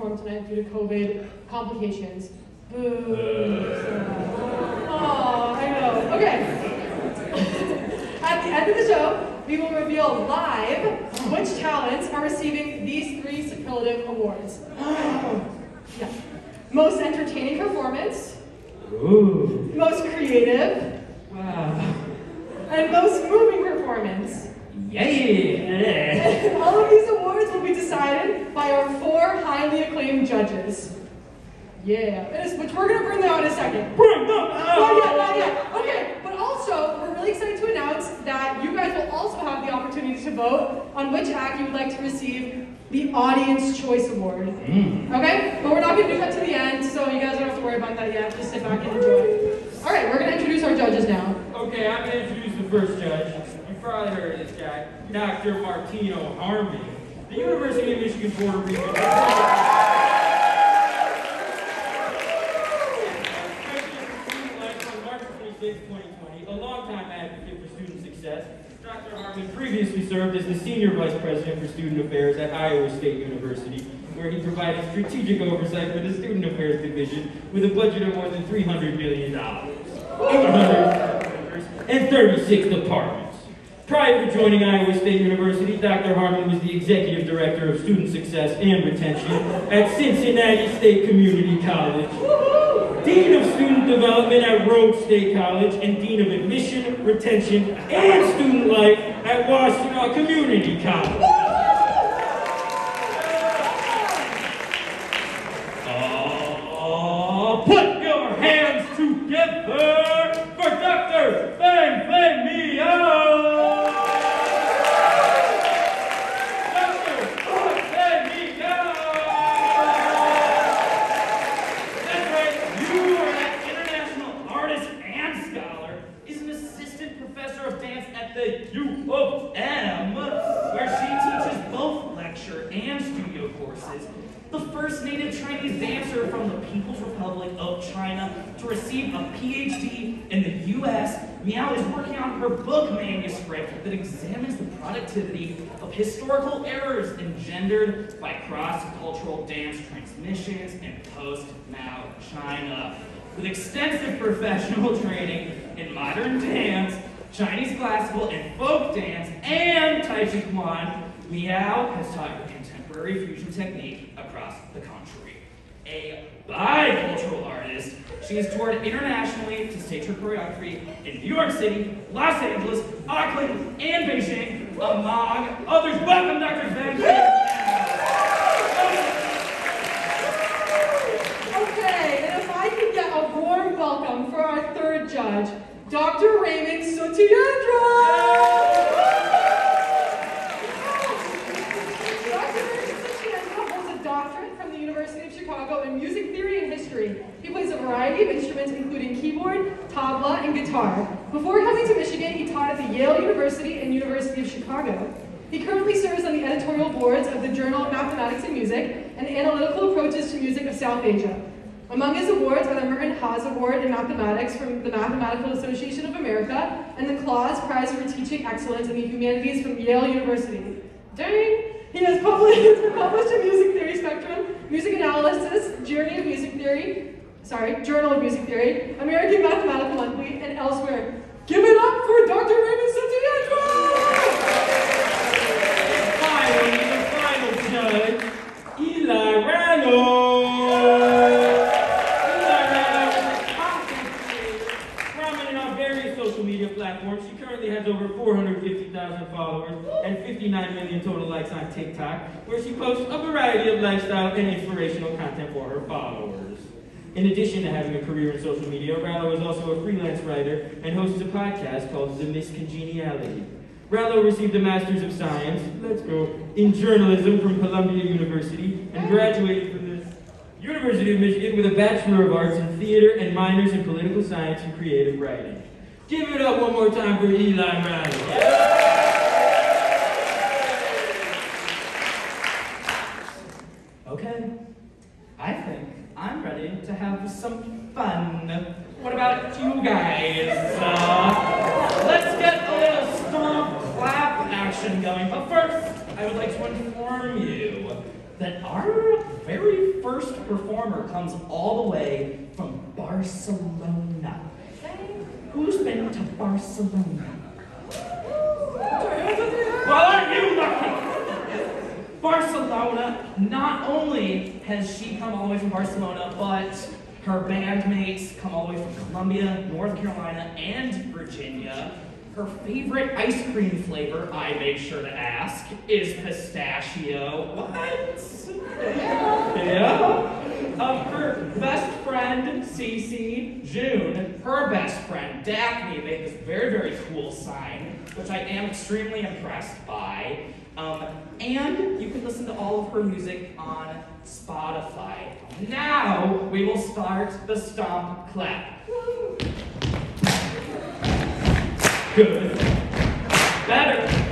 perform tonight due to COVID complications. Boo. Uh. Oh, I know. Okay. At the end of the show, we will reveal live which talents are receiving these three superlative awards. yeah. Most entertaining performance, Ooh. most creative, Wow. and most moving performance. Yeah. All of these awards will be decided by our four highly acclaimed judges. Yeah, it is- which we're gonna bring them out in a second. Bring them out! Not yet, out. not yet. Okay, but also, we're really excited to announce that you guys will also have the opportunity to vote on which act you would like to receive the Audience Choice Award. Mm. Okay? But we're not gonna do that to the end, so you guys don't have to worry about that yet. Just sit back and enjoy. All right, we're gonna introduce our judges now. Okay, I'm gonna introduce the first judge. Probably heard of this guy, Dr. Martino Harmon, the University of Michigan Puerto Rico. On March 26, 2020, a longtime advocate for student success, Dr. Harmon previously served as the Senior Vice President for Student Affairs at Iowa State University, where he provided strategic oversight for the Student Affairs Division with a budget of more than $300 million. 800 members, and 36 departments. Prior to joining Iowa State University, Dr. Harmon was the Executive Director of Student Success and Retention at Cincinnati State Community College, Dean of Student Development at Rhodes State College, and Dean of Admission, Retention, and Student Life at Washtenaw Community College. Courses. The first native Chinese dancer from the People's Republic of China to receive a PhD in the U.S., Miao is working on her book manuscript that examines the productivity of historical errors engendered by cross-cultural dance transmissions in post-Mao China. With extensive professional training in modern dance, Chinese classical and folk dance, and Tai Chi Chuan, Miao has taught contemporary fusion technique across the country. A bicultural artist, she has toured internationally to stage her choreography in New York City, Los Angeles, Auckland, and Beijing, among others. Welcome, Dr. Zhang. Okay, and if I could get a warm welcome for our third judge, Dr. Raymond Satyendra! Dr. Raymond Satyendra holds a doctorate from the University of Chicago in music theory and history. He plays a variety of instruments, including keyboard, tabla, and guitar. Before coming to Michigan, he taught at the Yale University and University of Chicago. He currently serves on the editorial boards of the Journal of Mathematics and Music and Analytical Approaches to Music of South Asia. Among his awards are the Merten Hasse Award in Mathematics from the Mathematical Association of America and the Clauss Prize for Teaching Excellence in the Humanities from Yale University. Dang! He has published, published in Music Theory Spectrum, Music Analysis, Journey of Music Theory, sorry, Journal of Music Theory, American Mathematical Monthly, and elsewhere. Give it up for Dr. Raymond Satyendra! Finally, the final judge, Eli Rallo. Eli a prominent on various social media platforms. She currently has over 450,000 followers and 59 million total likes on TikTok, where she posts a variety of lifestyle and inspirational content for her followers. In addition to having a career in social media, Rallo is also a freelance writer and hosts a podcast called The Miscongeniality. Rallo received a Master's of Science, let's go, in journalism from Columbia University and graduated from the University of Michigan with a Bachelor of Arts in Theater and minors in Political Science and Creative Writing. Give it up one more time for Eli Rallo. Okay. I think I'm ready to have some fun. What about you guys? Uh, let's get a little stomp clap action going. But first, I would like to inform you that our very first performer comes all the way from Barcelona. Who's been to Barcelona? Well, aren't you lucky? Barcelona, not only has she come all the way from Barcelona, but her bandmates come all the way from Columbia, North Carolina, and Virginia. Her favorite ice cream flavor, I made sure to ask, is pistachio. What? Yeah. Um, her best friend, Cece, June, her best friend, Daphne, made this very, very cool sign, which I am extremely impressed by. Um, and you can listen to all of her music on Spotify. Now we will start the stomp clap. Good. Better. Better.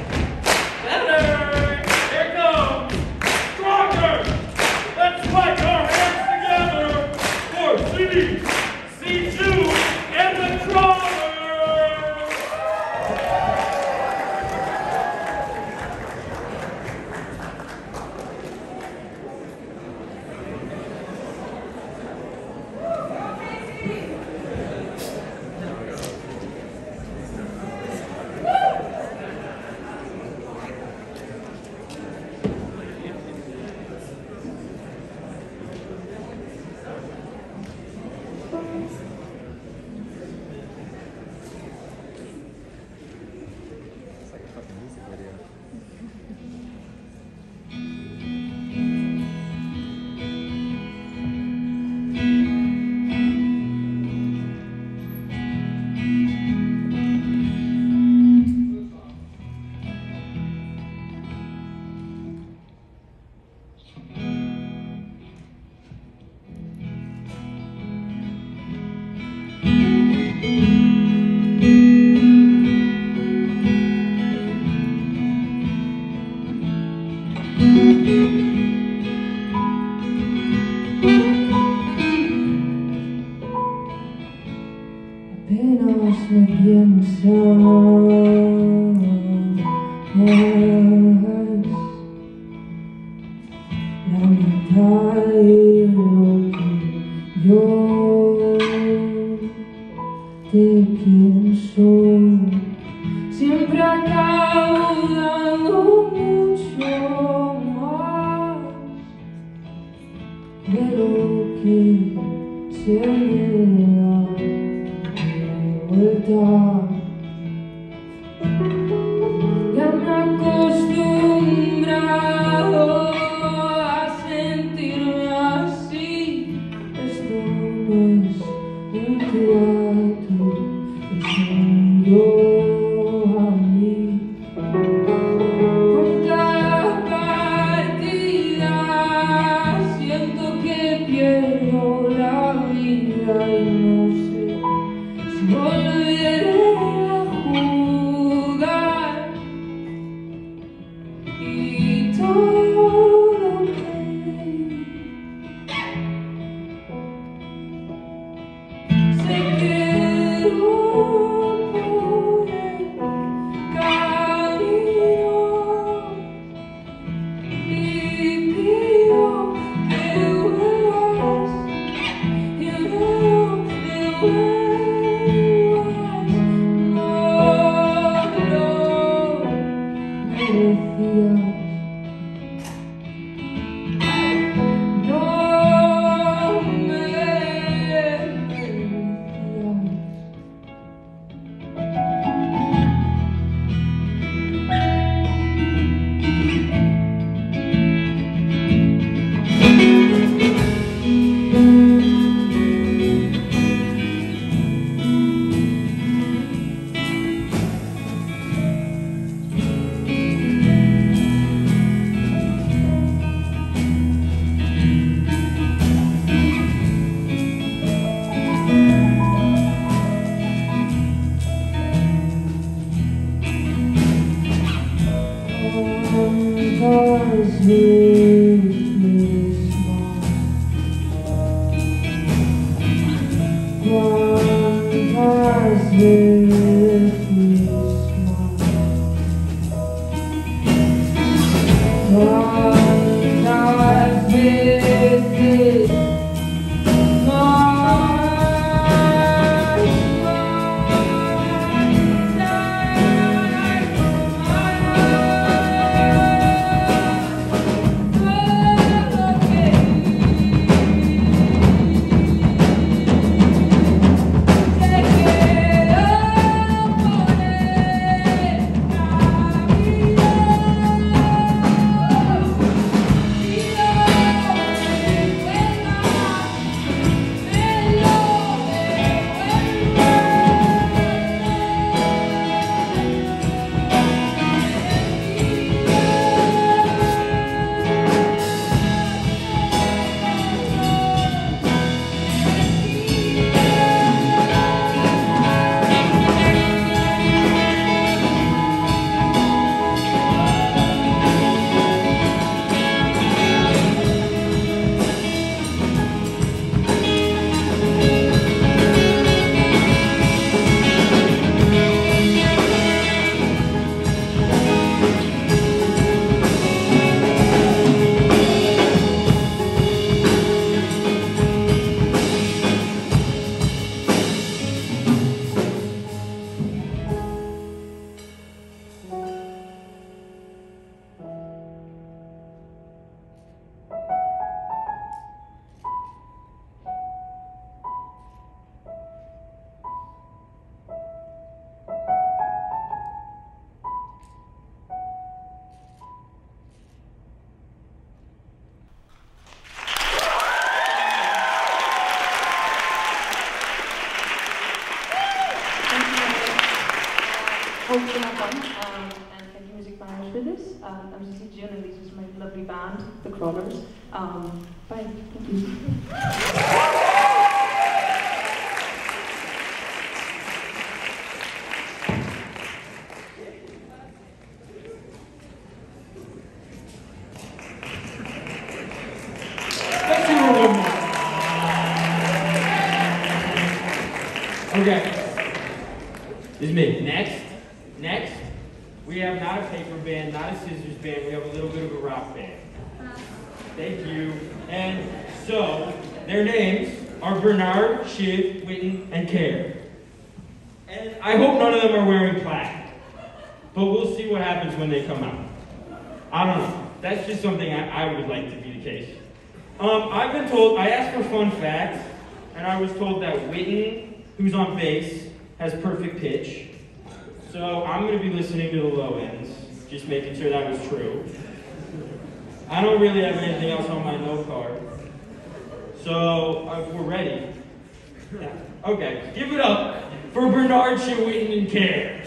Okay, give it up for Bernard Whitten and Kerr.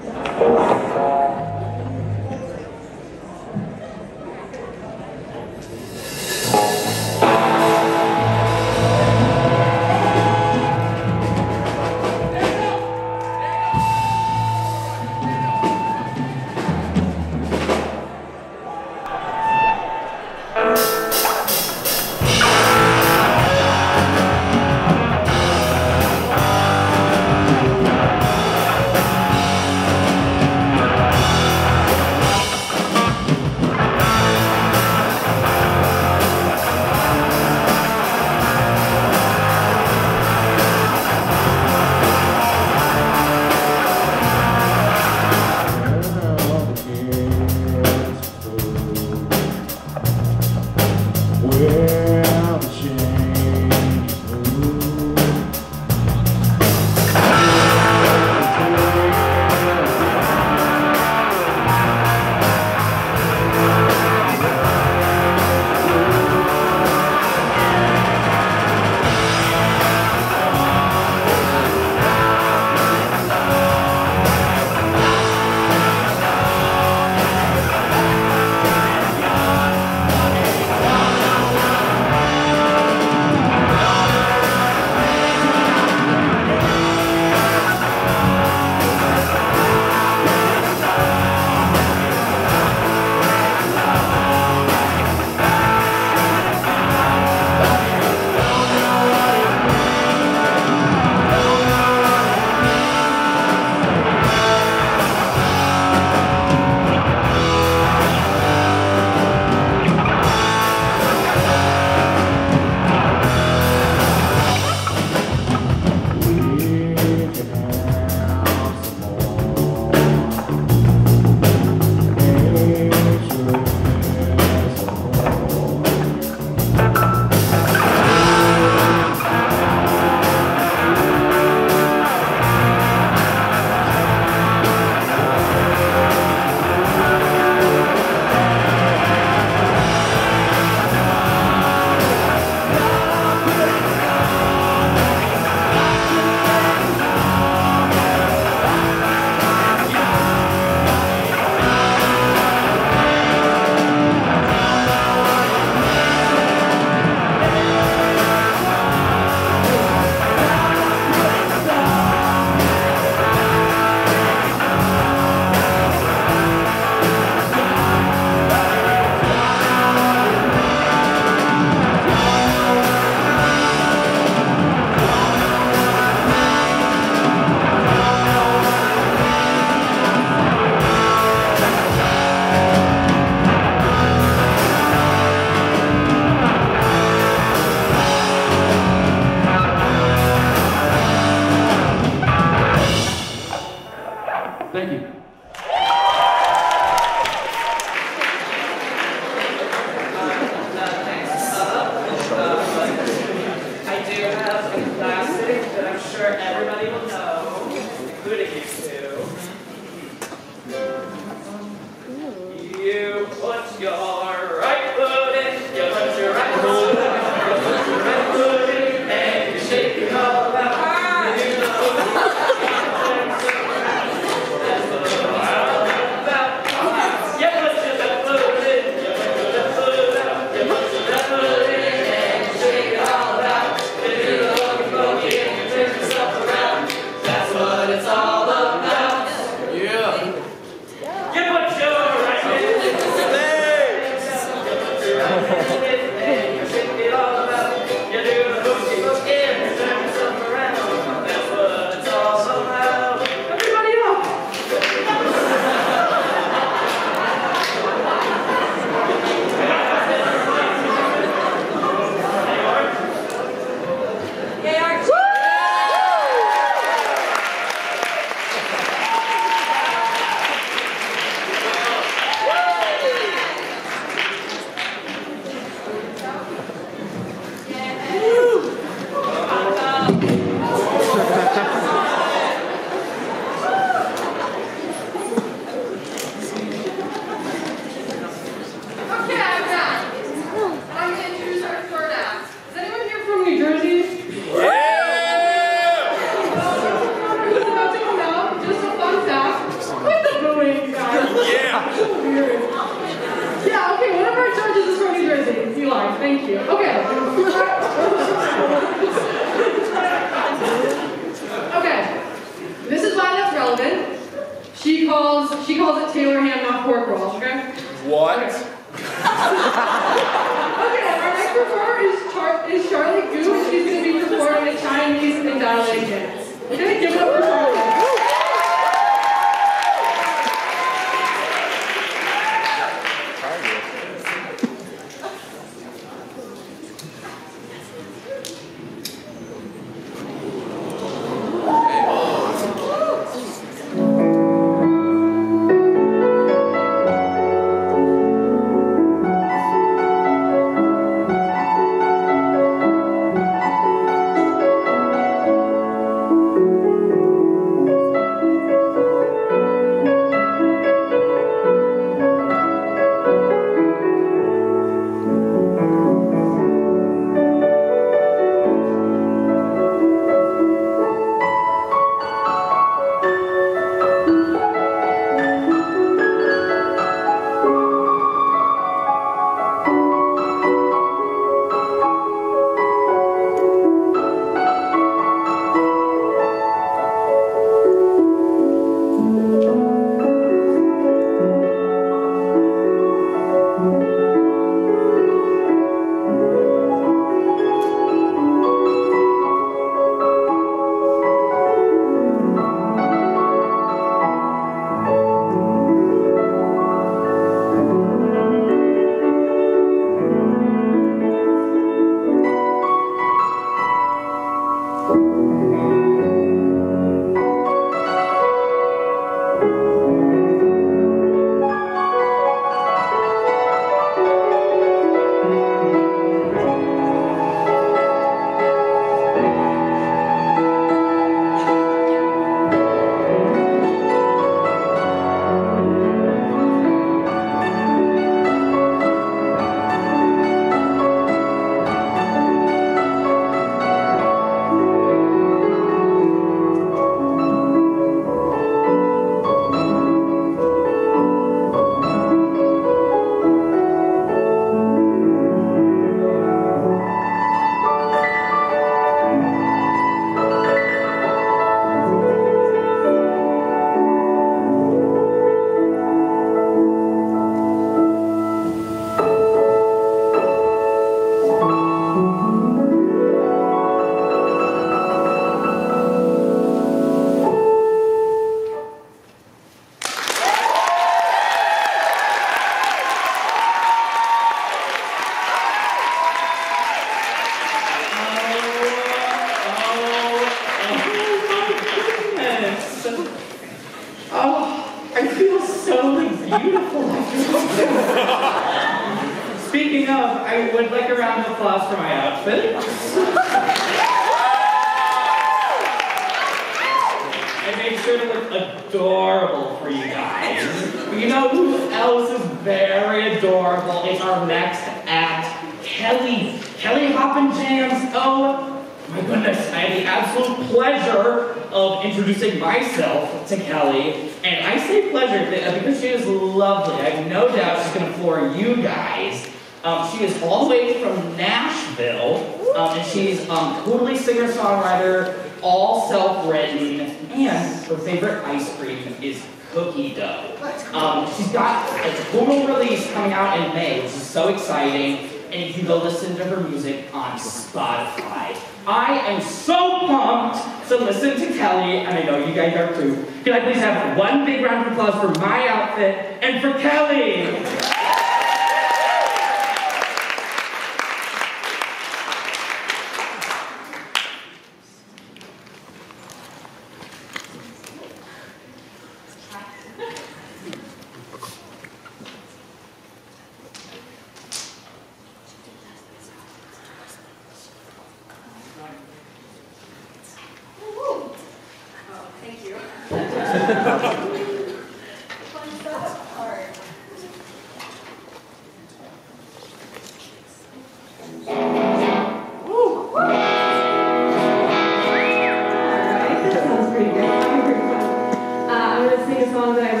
Sandra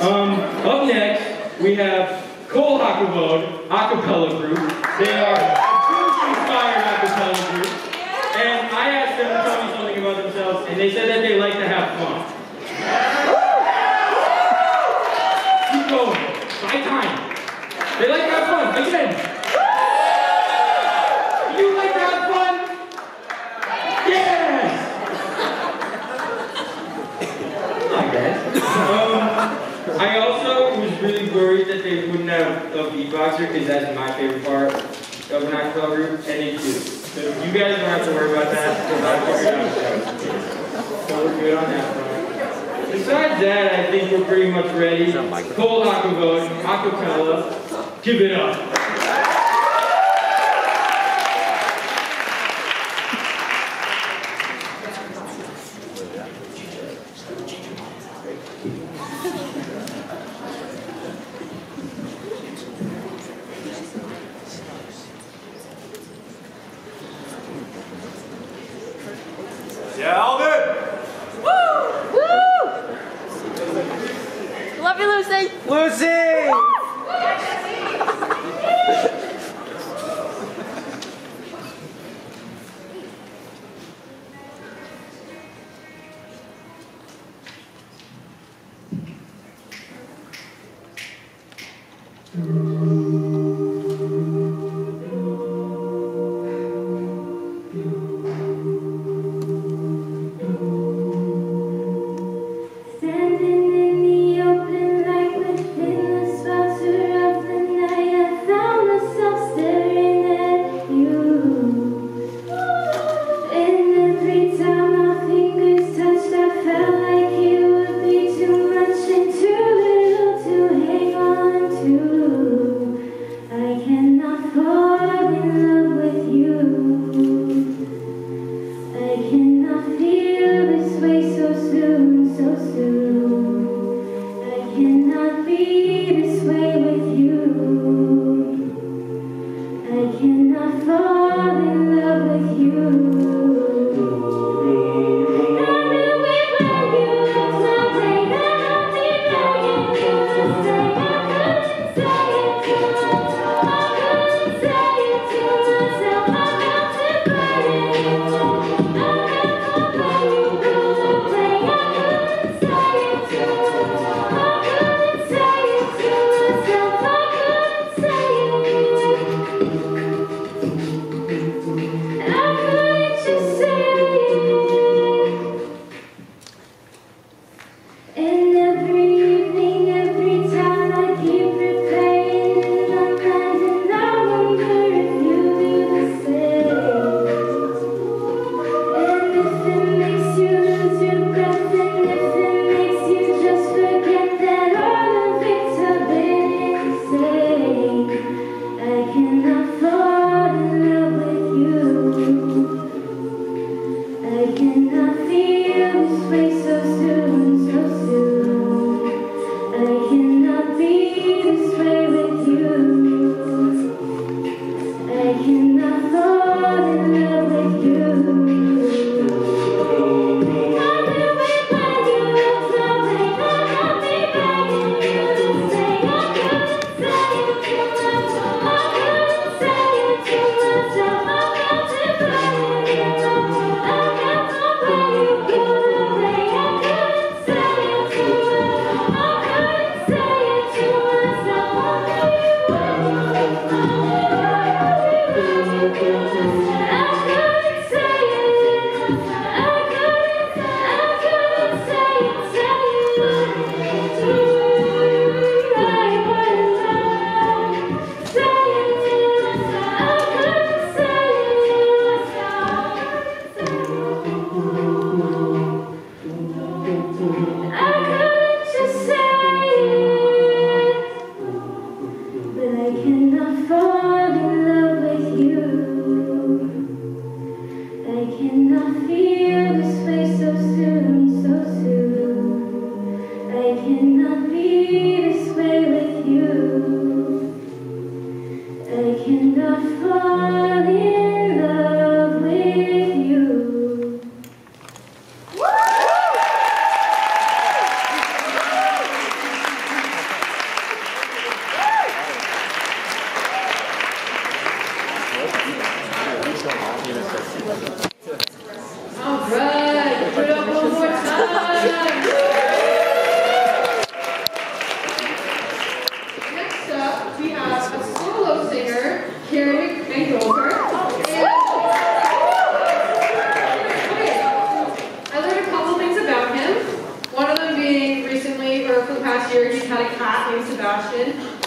Um, up next, we have Kol HaKavod, acapella Give it up.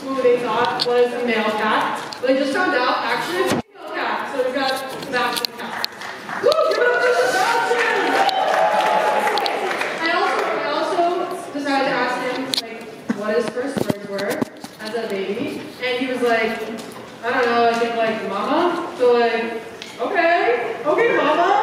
who they thought was a male cat, but they just found out actually it's a female cat. So we got Sebastian cat. Woo! Give it up for Sebastian! I also, I also decided to ask him like what his first words were as a baby, and he was like, I don't know, I think like mama. So like, okay, okay, mama.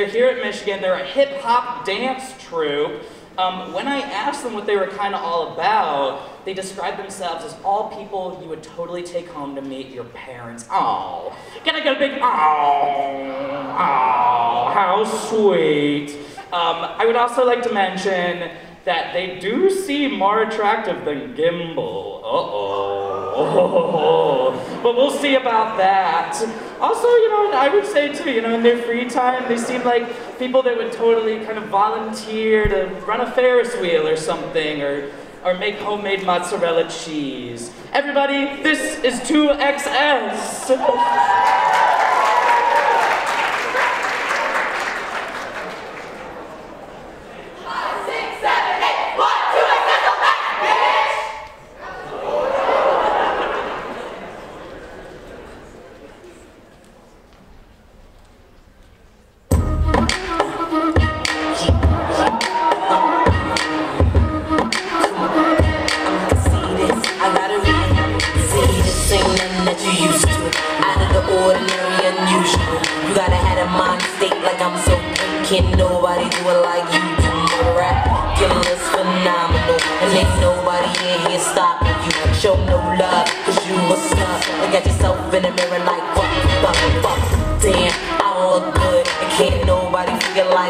They're here at Michigan. They're a hip hop dance troupe. Um, when I asked them what they were kind of all about, they described themselves as all people you would totally take home to meet your parents. Oh, can I get a big oh? Oh, how sweet. Um, I would also like to mention that they do seem more attractive than Gimble. Uh-oh. But we'll see about that. Also, you I would say too, you know, in their free time, they seem like people that would totally kind of volunteer to run a Ferris wheel or something, or or make homemade mozzarella cheese. Everybody, this is 2XS.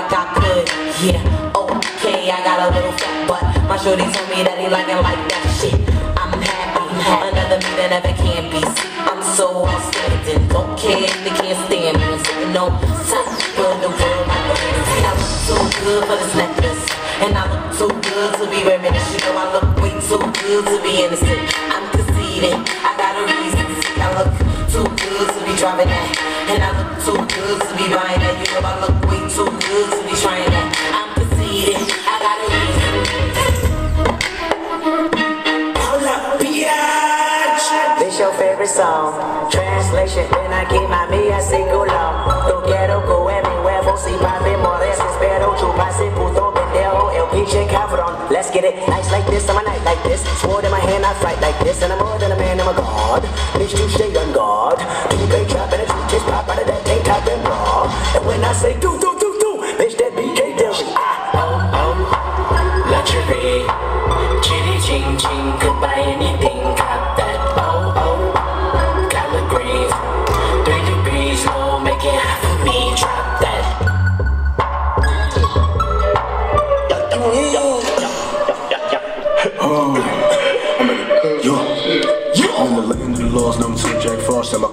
like I could. Yeah, okay, I got a little fat butt. My shorty told me that he like it like that shit. I'm happy. Another me that never can be. See, I'm so outstanding. Don't care if they can't stand me. On top of the world. See, I look so good for this necklace. And I look so good to be wearing this. You know, I look way too good to be innocent. I'm conceited. I got a reason. See, I look too good to be driving that. And I look too good to be buying that. You know, I look way too good to be trying that. I'm conceited. I got a reason. This your favorite song. Translation, ven aquí mami, así culo. No quiero comer mi huevo, si papi mores, espero Let's get it nice like this, I'm a night like this. Sword in my hand, I fight like this, and I'm more than a man, I'm a god. Bitch, you stay on guard. Two big trap and a two kiss pop out of that tank top and bra. And when I say do,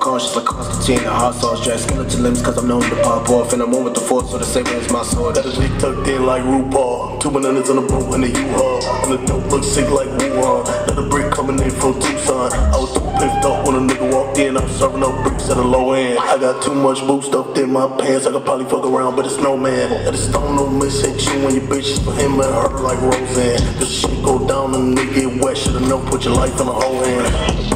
And my like Constantine, a hot sauce, Jack skeleton limbs, cause I'm known to pop off. And I'm on with the force, so the same as my sword. Got a dick tucked in like RuPaul. Two bananas on a boat in the U-Haul. And the dope looks sick like Wuhan. Got a brick coming in from Tucson. I was too piffed up when a nigga walked in. I'm serving up bricks at a low end. I got too much boost stuffed in my pants. I could probably fuck around, but it's no man. Got a stone no miss hit you when your bitches for him and her like Roseanne. This shit go down and nigga get wet. Should've known, put your life in a whole hand.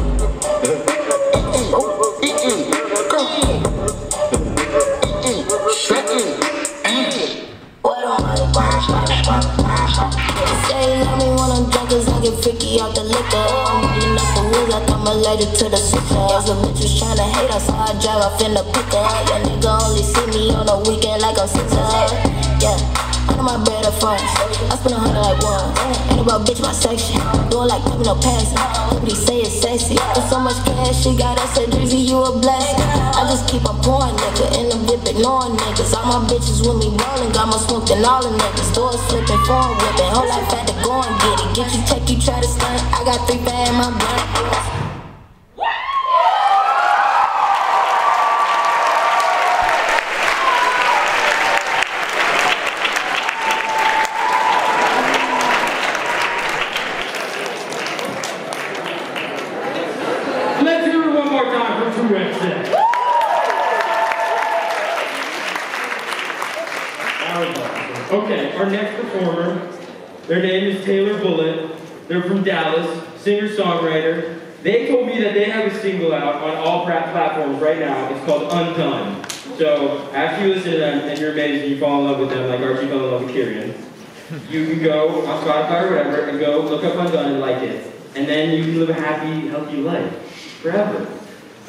Freaky out the liquor. I'm rolling up the wheels like I'm related to the switcher As a bitch was tryna hate us, so I drive off in the pickup That nigga only see me on the weekend like I'm Caesar Yeah, I know my bread up front I spend a hundred like one. Ain't about bitch my section. Doing like coming no passing. Nobody say it's sexy. With so much cash, she got us a drizzy, you a blessing. I just keep on pouring, nigga In the whip, ignoring niggas. All my bitches with me rolling Got more smoke than all the niggas. Doors flipping, phone whipping Whole life had to go and get it. Get you, take you, try to stunt. I got three bad in my blunt Let's hear it one more time for 2XS. Okay, our next performer, their name is Taylor Bullitt. They're from Dallas, singer-songwriter. They told me that they have a single out on all plat- platforms right now. It's called Undone. So after you listen to them and you're amazed and you fall in love with them like Archie fell in love with Kiran, you can go on Spotify or whatever and go look up Undone and like it. And then you can live a happy, healthy life forever.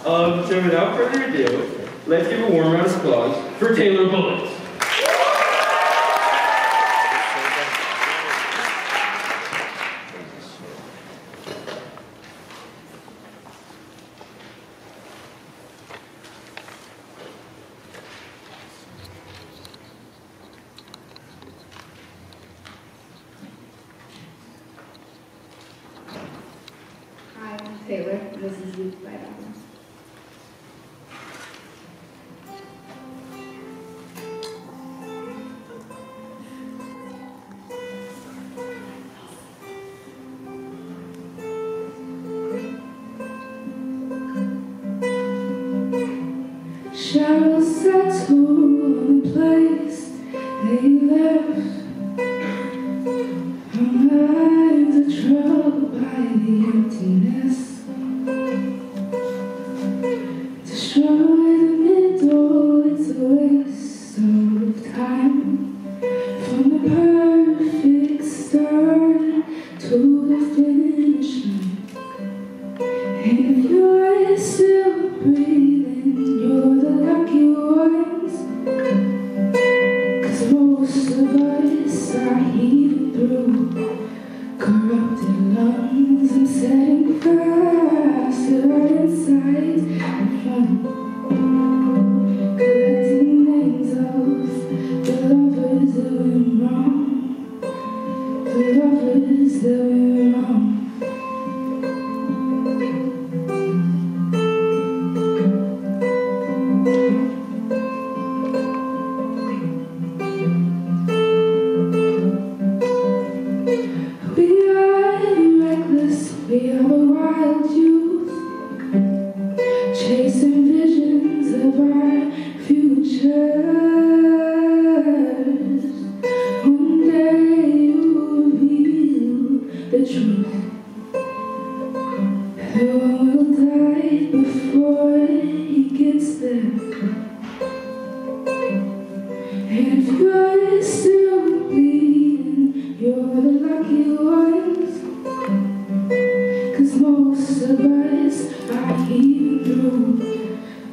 Uh, um, so without further ado, let's give a warm round of applause for Taylor Bullitt.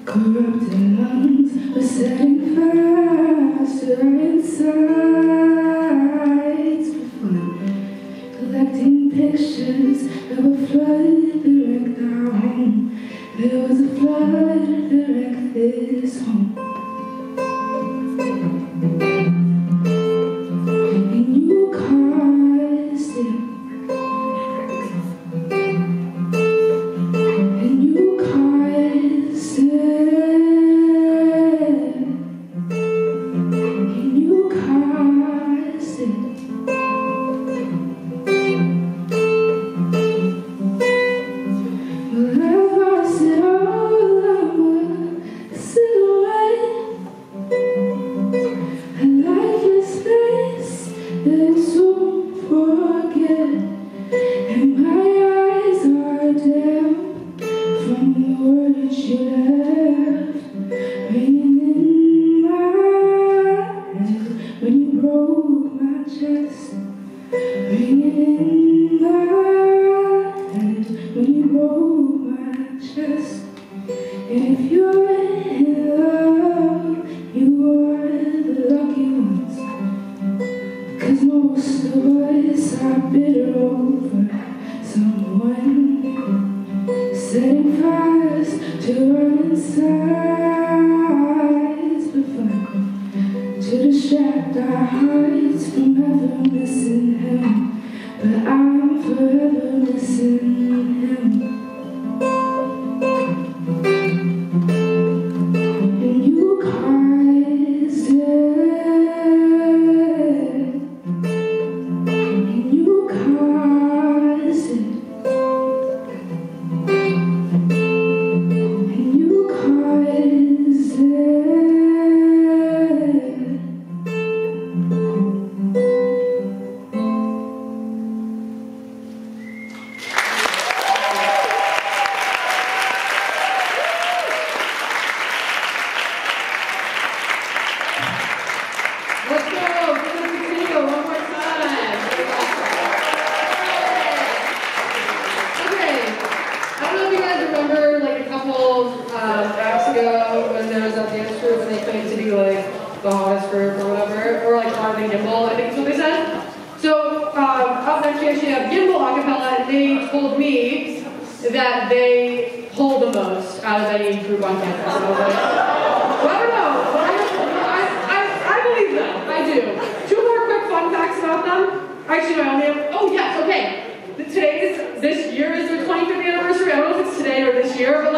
Curved hands are setting faster inside.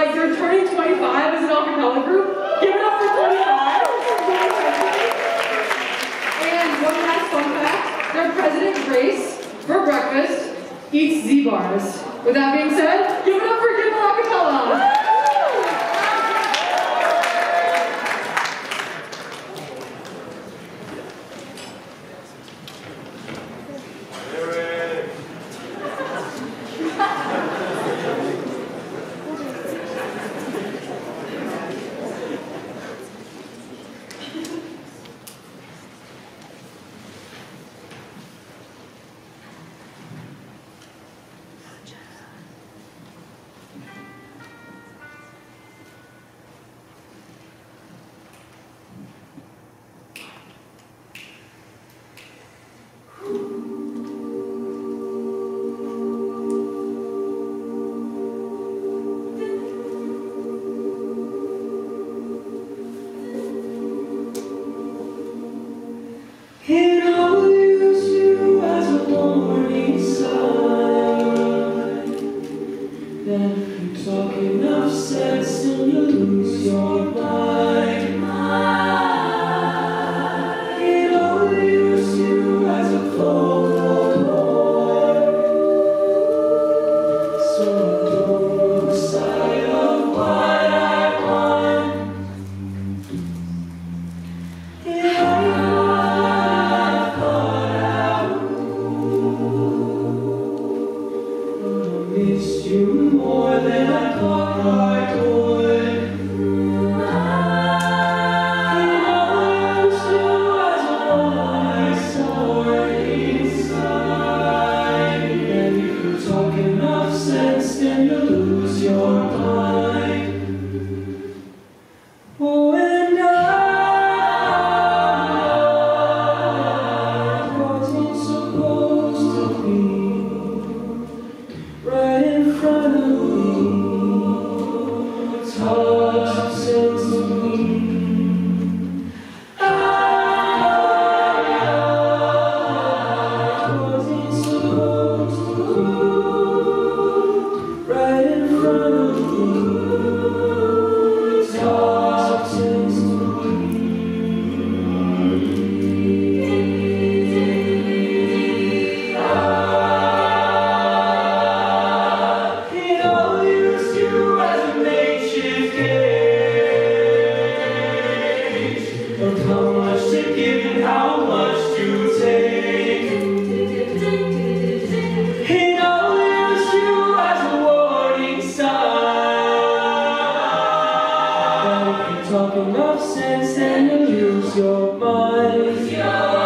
like you're turning 25 as an a cappella group. Give it up for 25. and one last fun fact, their president, Grace, for breakfast, eats Z-bars. With that being said, give it up for sense and use your mind.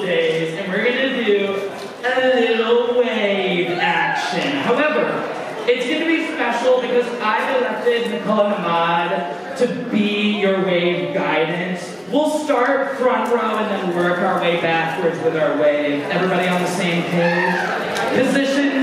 days, and we're gonna do a little wave action. However, it's gonna be special because I've elected Nicola Ahmad to be your wave guidance. We'll start front row and then work our way backwards with our wave. Everybody on the same page? Position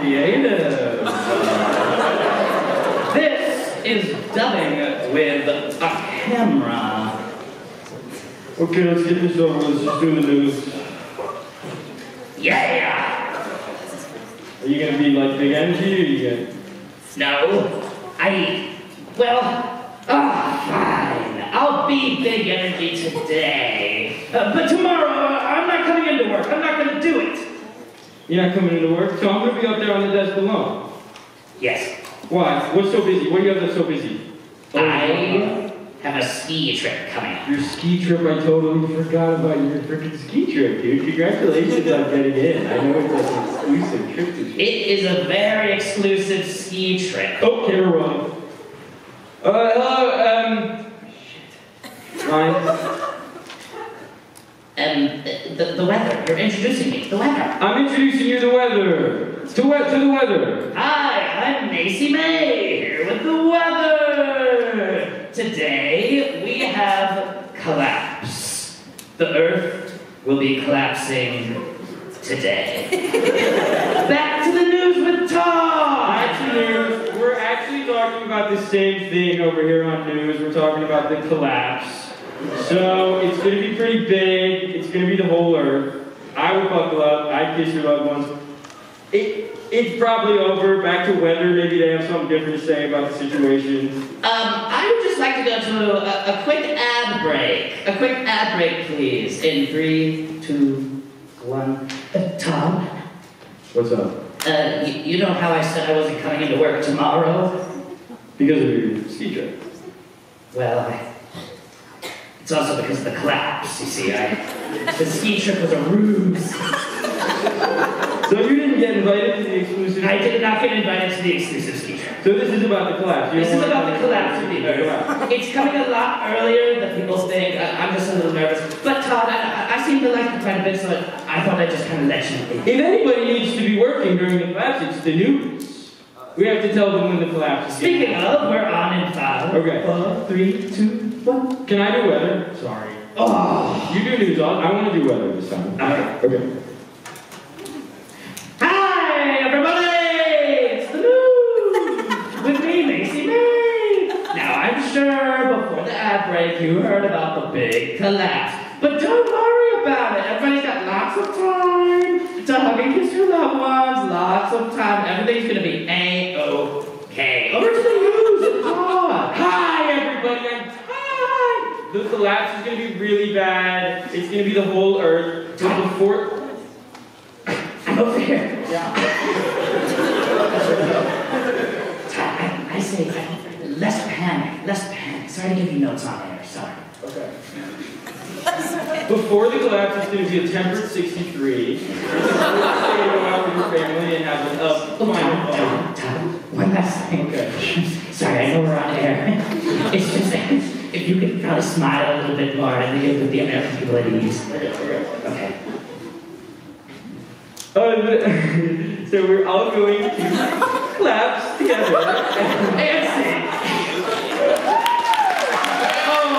Creative. this is dubbing with a camera. Okay, let's get this over. Let's just do the news. Yeah! Are you gonna be like big energy or you gonna? No, I. Well, ah, fine. I'll be big energy today. Uh, but tomorrow, uh, I'm not coming into work. I'm not gonna do it. You're not coming into work, so I'm gonna be up there on the desk alone. Yes. Why? What's so busy? What do you have that's so busy? I have a ski trip coming up. Your ski trip, I totally forgot about your freaking ski trip, dude. Congratulations on getting in. I know it's an exclusive trip to It is a very exclusive ski trip. Oh, camera rolling. Uh, hello, um... Shit. Ryan. Um, the, the weather. You're introducing me. The weather. I'm introducing you to the weather. To, we- to the weather. Hi, I'm Macy May here with the weather. Today we have collapse. The Earth will be collapsing today. Back to the news with Tom. Back to news. We're actually talking about the same thing over here on news. We're talking about the collapse. So it's going to be pretty big. It's going to be the whole Earth. I would buckle up. I'd kiss your loved ones. It, it's probably over. Back to weather. Maybe they have something different to say about the situation. Um, I would just like to go to a, a quick ad break. A quick ad break, please. In three, two, one. Uh, Tom, What's up? uh, you, you know how I said I wasn't coming into work tomorrow? Because of your ski trip. Well, I, it's also because of the collapse, you see. I, the ski trip was a ruse. So you didn't get invited to the exclusive. I did not get invited to the exclusive ski trip. So this is about the collapse. You This is about the collapse of the The. Earth. It's coming a lot earlier than people think. I, I'm just a little nervous. But Todd, I, I- seem to like you quite a bit, so I, I thought I'd just kind of let you. If anybody needs to be working during the collapse, it's the news. We have to tell them when the collapse is. Speaking of, we're on in five. Okay. Four, three, two, one. Can I do weather? Sorry. Oh. You do news. I want to do weather this time. Okay. Okay. Hi, everybody! It's the news with me, Macy May. Now, I'm sure before the ad break you heard about the big collapse, but don't worry about it. Everybody's got lots of time to hug and kiss your loved ones. Lots of time. Everything's gonna be a okay. Over to the news. It's on. Hi, everybody. I'm- Hi. The collapse is going to be really bad. It's going to be the whole Earth. But before. I'm over here. Yeah. I, I say less panic, less panic. Sorry to give you notes on air. Sorry. Okay. Before the collapse, it's going to be a temperate 63. You're going to go out with your family and have a, a Oh, fine Tom, Tom, Tom, one last thing. Okay. Sorry, I know we're on air. It's just that if you could probably smile a little bit more, I think it would put the American people at ease. Okay. Uh, so we're all going to collapse together. And sing. Oh.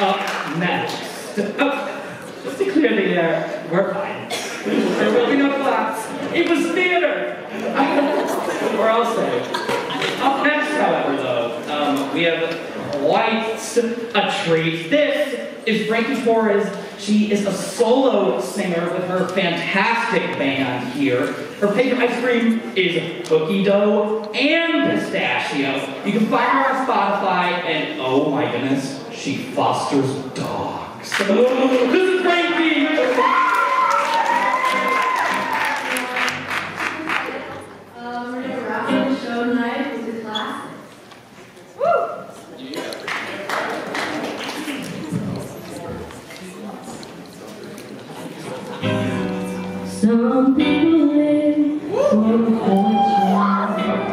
Up next. Oh, just to clear the air, we're fine. There will be no collapse. It was theater. or I'll say. Up next, however, though, um, we have quite a treat. This is Frankie Torres. She is a solo singer with her fantastic band here. Her favorite ice cream is cookie dough and pistachio. You can find her on Spotify, and oh my goodness, she fosters dogs. this is Frankie! Some people live for fortune.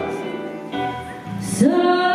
Some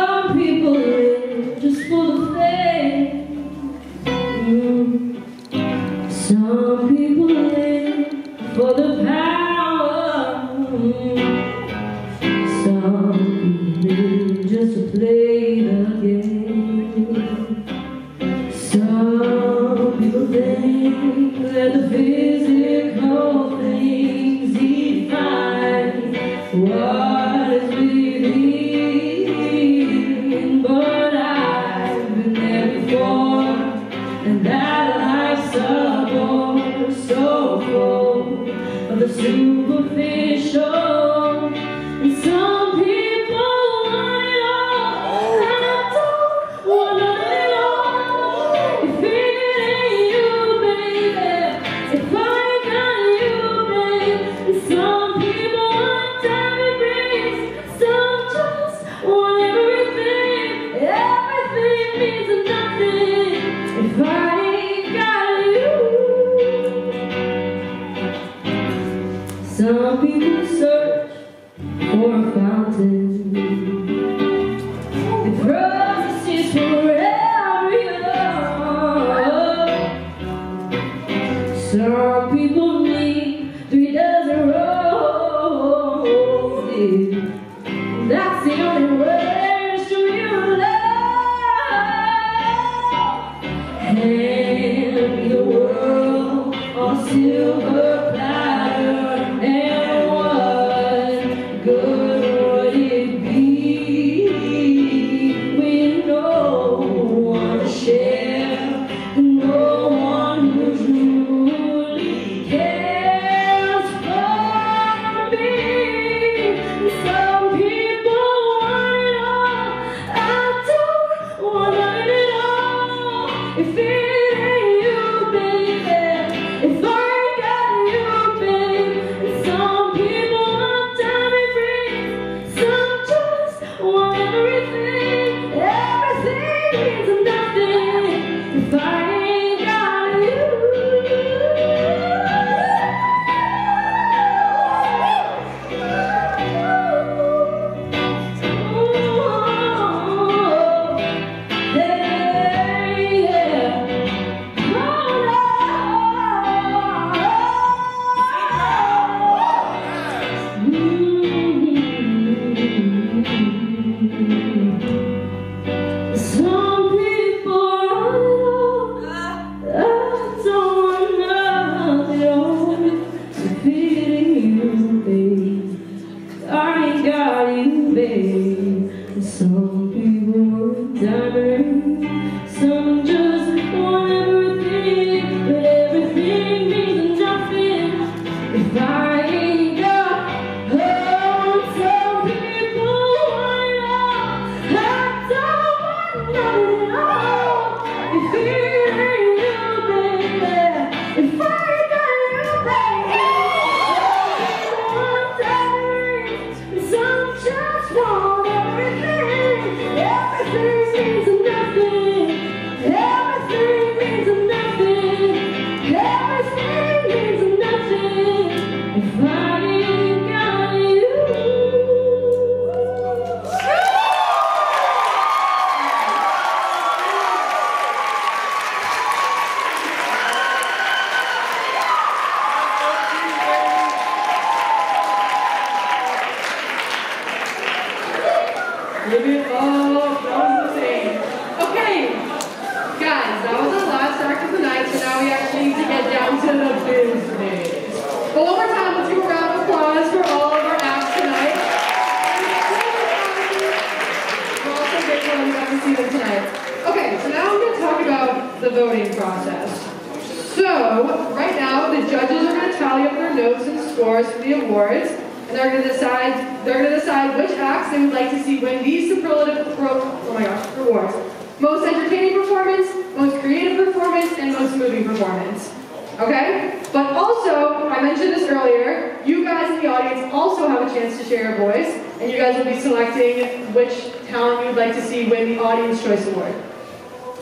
notes and scores for the awards, and they're going to decide they're going to decide which acts they would like to see win these superlative pro, oh my gosh awards: most entertaining performance, most creative performance, and most moving performance. Okay, but also I mentioned this earlier. You guys in the audience also have a chance to share your voice, and you guys will be selecting which talent you would like to see win the Audience Choice Award.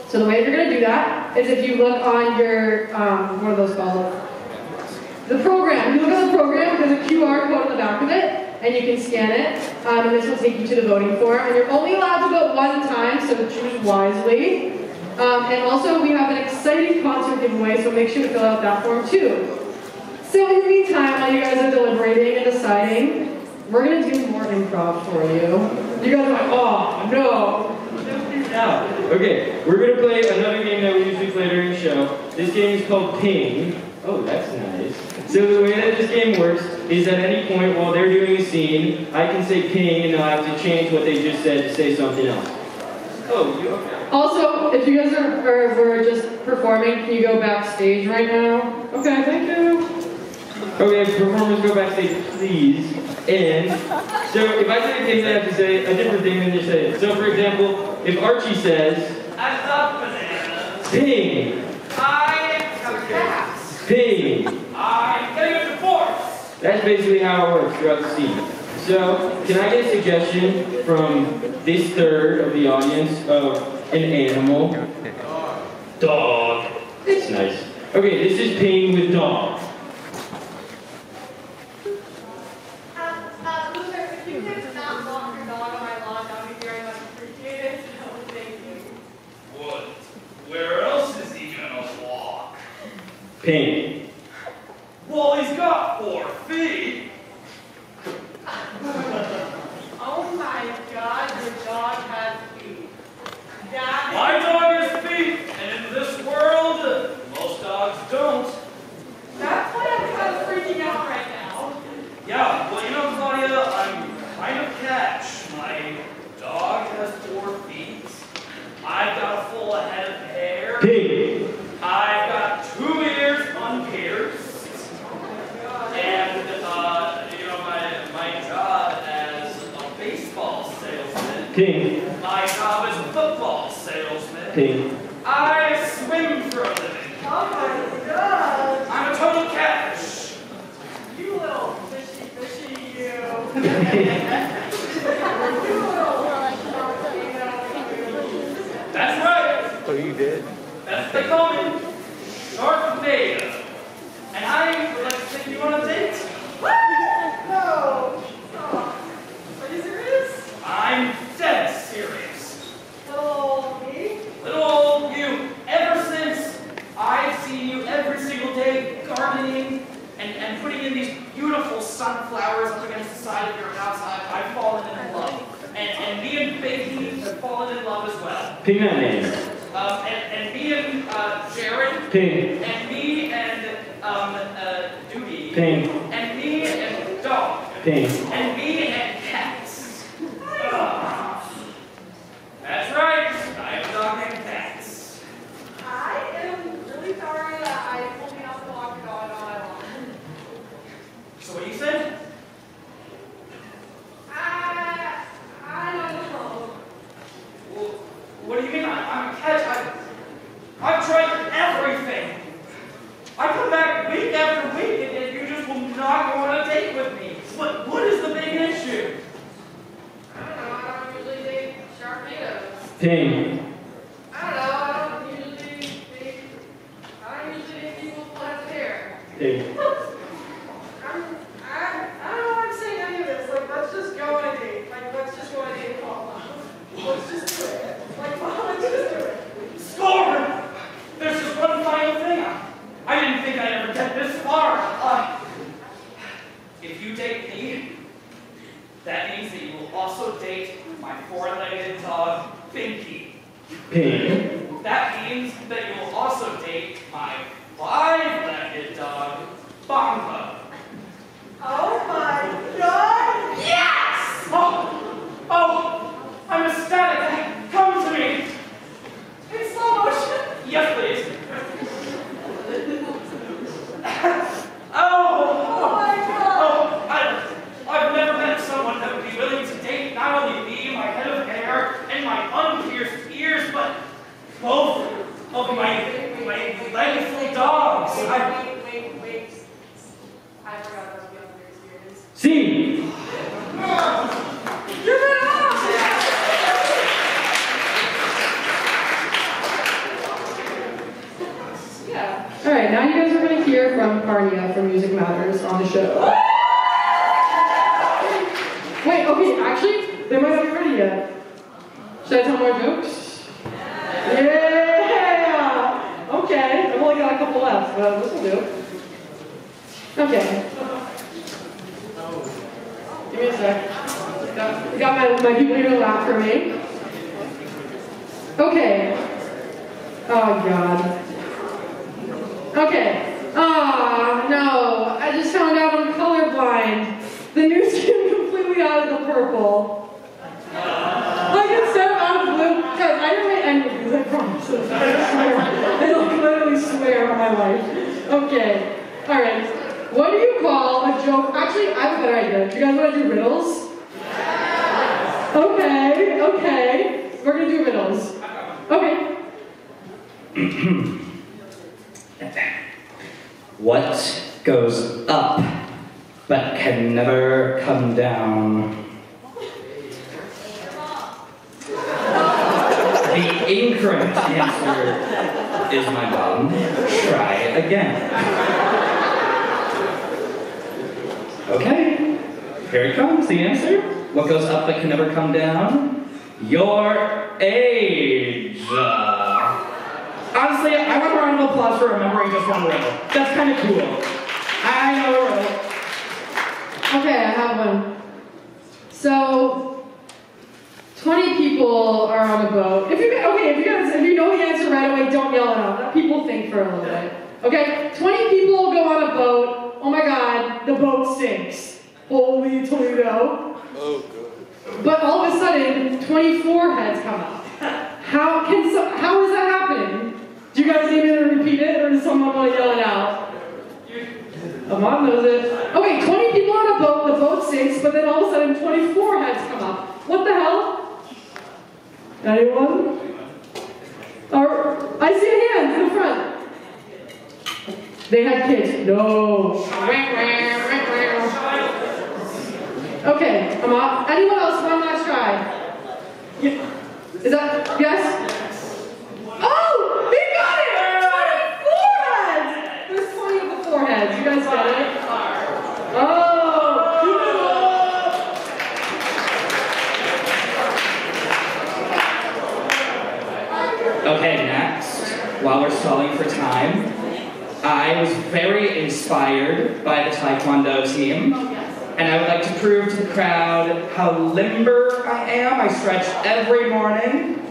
So the way you're going to do that is if you look on your, um, what are those called? The program. You look at the program, there's a QR code on the back of it, and you can scan it, um, and this will take you to the voting form. And you're only allowed to vote one time, so choose wisely. Um, and also, we have an exciting concert giveaway, so make sure to fill out that form too. So in the meantime, while you guys are deliberating and deciding, we're going to do more improv for you. You guys are like, oh, no. Okay, we're gonna play another game that we usually play during the show. This game is called Ping. Oh, that's nice. So the way that this game works is at any point while they're doing a scene, I can say ping and they'll have to change what they just said to say something else. Oh, you okay? Also, if you guys are, are were just performing, can you go backstage right now? Okay, thank you. Okay, performers go backstage, please. And so if I say a thing, they have to say a different thing than you say it. So for example, if Archie says, I love bananas. ping, I am cats. ping, I play with force. That's basically how it works throughout the scene. So, can I get a suggestion from this third of the audience of an animal? Dog. It's nice. Okay, this is Ping with dog. Well, he's got four feet. oh my God, your dog has feet. That my dog has feet, and in this world, most dogs don't. That's why I'm kind of freaking out right now. Yeah, well, you know, Claudia, I'm kind of catch. My dog has four feet. I've got a full head of hair. Ping. I've got two Ping. my job is football salesman. Ping. I swim for a living. Oh my god! I'm a total catfish. You little fishy fishy you. That's right. Oh, you did. That's the common shark bait. And I would like to send you thing. purple. Like instead of out of blue. because I didn't make any of these, I promise. I swear. I literally swear on my life. Okay. Alright. What do you call a joke? Actually, I have a better idea. Do you guys want to do riddles? Yes. Okay, okay. We're gonna do riddles. Okay. what goes up but can never come down? correct answer is my bottom. Try again. Okay, here it comes, the answer. What goes up but can never come down? Your age. Uh, honestly, I want a round of applause for remembering just one word. That's kind of cool. I know a riddle. Okay, I have one. So, 20 people are on a boat. If you okay, if you guys if you know the answer right away, don't yell it out. Let people think for a little bit. Okay, 20 people go on a boat. Oh my God, the boat sinks. Holy Toledo. Oh God. But all of a sudden, 24 heads come up. How can so, how is that happening? Do you guys need me to repeat it, or does someone want to yell it out? Amon knows it. Okay, 20 people on a boat. The boat sinks, but then all of a sudden, 24 heads come up. What the hell? Anyone? Or, I see a hand in the front. They had kids. No. Okay, I'm off. Anyone else? One last try. Is that yes? Oh, he got it! 24 heads! There's 20 of the foreheads. You guys get it? While we're stalling for time, I was very inspired by the Taekwondo team, and I would like to prove to the crowd how limber I am. I stretch every morning.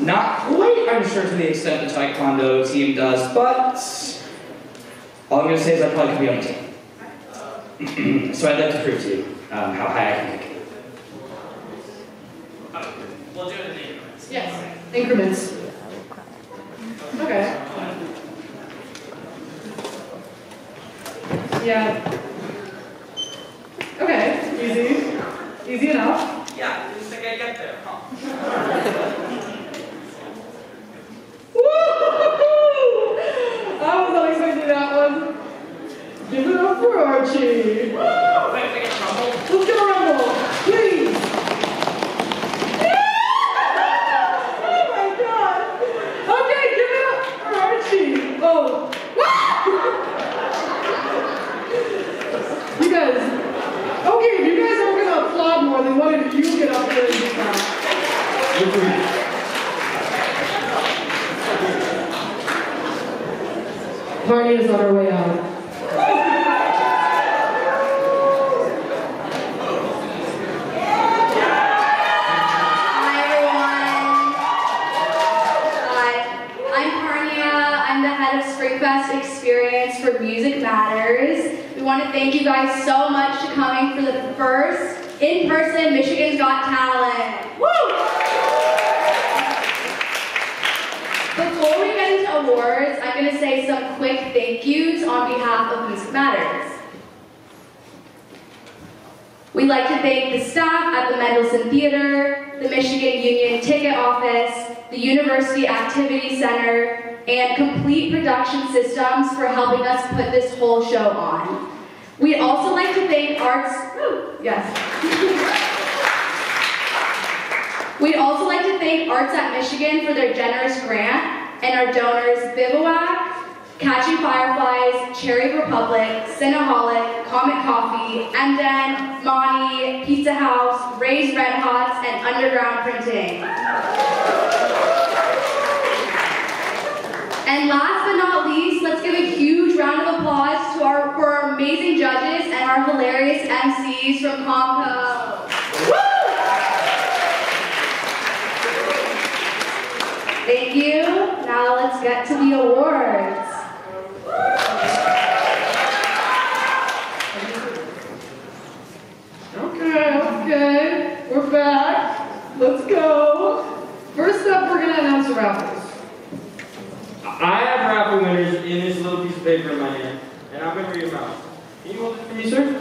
Not quite, I'm sure, to the extent the Taekwondo team does, but all I'm going to say is I probably could be on the team. so I'd like to prove to you um, how high I can kick. We'll do it in increments. Yes. Increments. Okay. Yeah. Okay. Easy. Easy enough. Yeah, you think I get there, huh? Woo! I was not expecting that one. Give it up for Archie. Woo! Wait, we get rumble. Let's get a rumble, please. Yeah! Oh my god. Okay, give it up for Archie. Oh. you guys. Okay, if you guys aren't gonna applaud more, then what if you get up there and do that? Party is on our way out. Hi everyone. Hi, I'm Parnia. I'm the head of Springfest Experience for Music Matters. We want to thank you guys so much for coming for the first in-person Michigan's Got Talent. Woo! Before we get into awards, I'm going to say thank yous on behalf of Music Matters. We'd like to thank the staff at the Mendelssohn Theater, the Michigan Union Ticket Office, the University Activity Center, and Complete Production Systems for helping us put this whole show on. We'd also like to thank Arts, Woo, yes. We'd also like to thank Arts at Michigan for their generous grant and our donors Bivouac, Catching Fireflies, Cherry Republic, Cinnaholic, Comet Coffee, Emden, Mani, Pizza House, Ray's Red Hots, and Underground Printing. And last but not least, let's give a huge round of applause to our, for our amazing judges and our hilarious MCs from Comco. Thank you. Now let's get to the awards. Okay, okay. We're back. Let's go. First up, we're gonna announce the raffles. I have raffle winners in this little piece of paper in my hand, and I'm gonna read them out. Can you hold it for me, sir?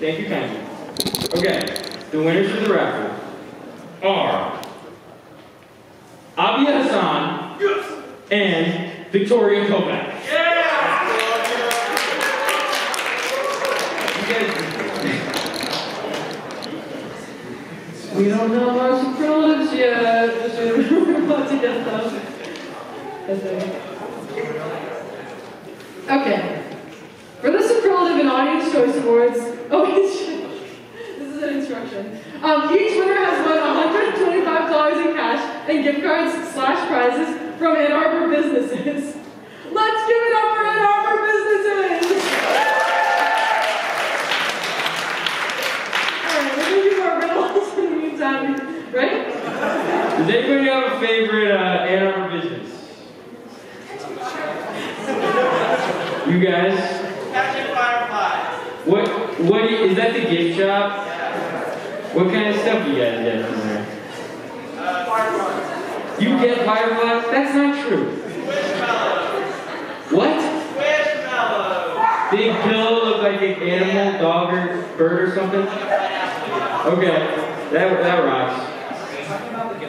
Thank you kindly. Okay, the winners of the raffle are Abia Hassan and Victoria Kovac. We don't know our superlatives yet. Okay. For the superlative and audience choice awards, oh, this is an instruction. Um, each winner has won $125 in cash and gift cards slash prizes from Ann Arbor businesses. Let's give it up for Ann Arbor businesses! Alright, we're gonna do more riddles in the meantime, right? Does anybody have a favorite uh, Ann Arbor business? You guys? Catching fireflies. What? What is that? The gift shop? What kind of stuff do you guys get from there? Fireflies. You get fireflies? That's not true. What? Big pill look like an animal, dog, or bird or something? Okay, that, that rocks.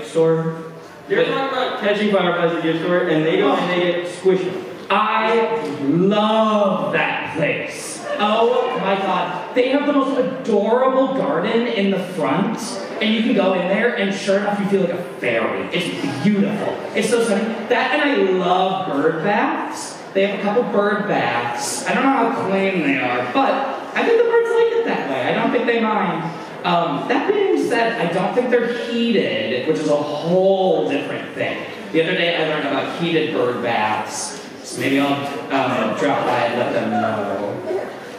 Store. You're talking about catching fireflies at the gift store, and they go and they get squishy. I love that place. Oh my god. They have the most adorable garden in the front. And you can go in there and sure enough you feel like a fairy. It's beautiful. It's so sunny. That and I love bird baths. They have a couple bird baths. I don't know how clean they are, but I think the birds like it that way. I don't think they mind. Um, that being said, I don't think they're heated, which is a whole different thing. The other day I learned about heated bird baths. So maybe I'll um, drop by and let them know.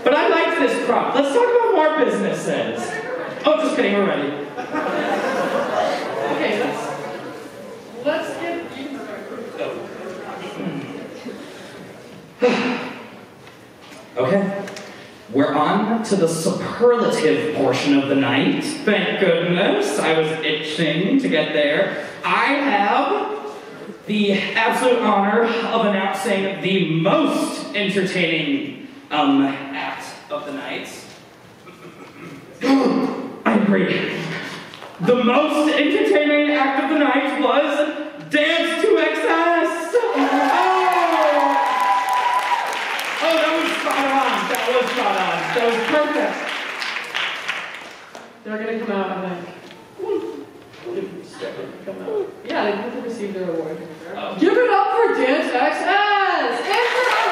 But I liked this crop. Let's talk about more businesses. Oh, just kidding, we're ready. Okay, let's let's get you. Okay. We're on to the superlative portion of the night. Thank goodness. I was itching to get there. I have the absolute honor of announcing the most entertaining um, act of the night. I agree. The most entertaining act of the night was Dance to Excess! Oh! Oh, that was spot on. That was spot on. That was perfect. They're gonna come out, I think. Come out. Yeah, they have to receive their award. Oh. Give it up for Dance XS! And for